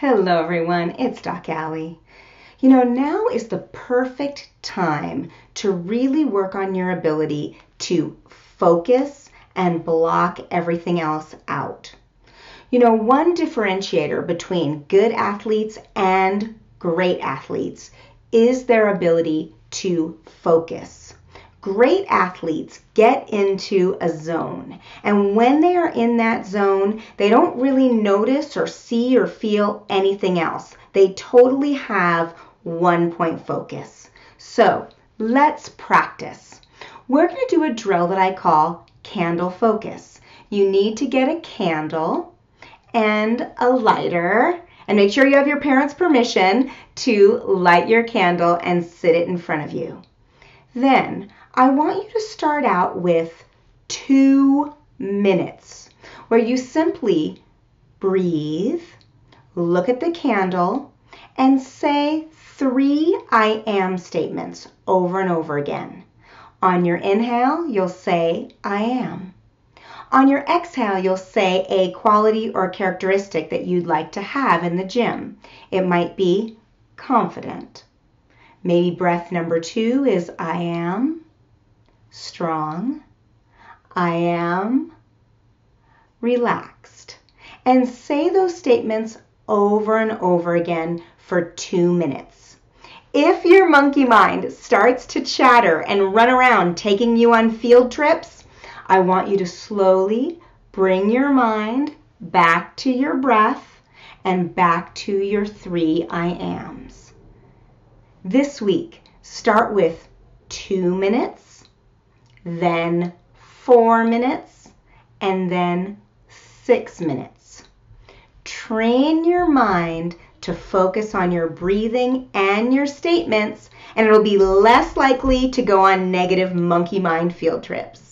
Hello, everyone. It's Doc Ali. You know, now is the perfect time to really work on your ability to focus and block everything else out. You know, one differentiator between good athletes and great athletes is their ability to focus. Great athletes get into a zone, and when they are in that zone, they don't really notice or see or feel anything else. They totally have one point focus. So let's practice. We're going to do a drill that I call candle focus. You need to get a candle and a lighter and make sure you have your parents' permission to light your candle and sit it in front of you. Then I want you to start out with two minutes where you simply breathe, look at the candle, and say three I am statements over and over again. On your inhale, you'll say I am. On your exhale, you'll say a quality or characteristic that you'd like to have in the gym. It might be confident. Maybe breath number two is I am strong. I am relaxed. And say those statements over and over again for two minutes. If your monkey mind starts to chatter and run around taking you on field trips, I want you to slowly bring your mind back to your breath and back to your three I ams. This week, start with two minutes then four minutes, and then six minutes. Train your mind to focus on your breathing and your statements, and it'll be less likely to go on negative monkey mind field trips.